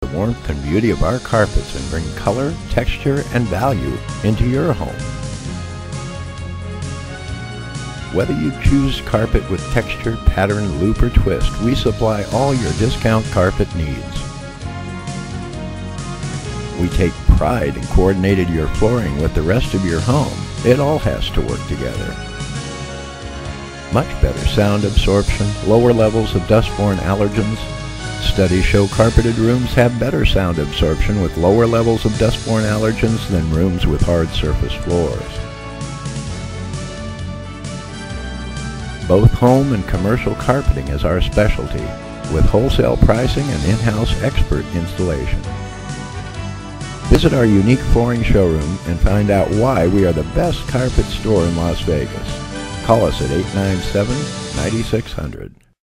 the warmth and beauty of our carpets and bring color, texture, and value into your home. Whether you choose carpet with texture, pattern, loop, or twist, we supply all your discount carpet needs. We take pride in coordinating your flooring with the rest of your home. It all has to work together. Much better sound absorption, lower levels of dust-borne allergens. Studies show carpeted rooms have better sound absorption with lower levels of dust-borne allergens than rooms with hard surface floors. Both home and commercial carpeting is our specialty, with wholesale pricing and in-house expert installation. Visit our unique flooring showroom and find out why we are the best carpet store in Las Vegas. Call us at 897-9600.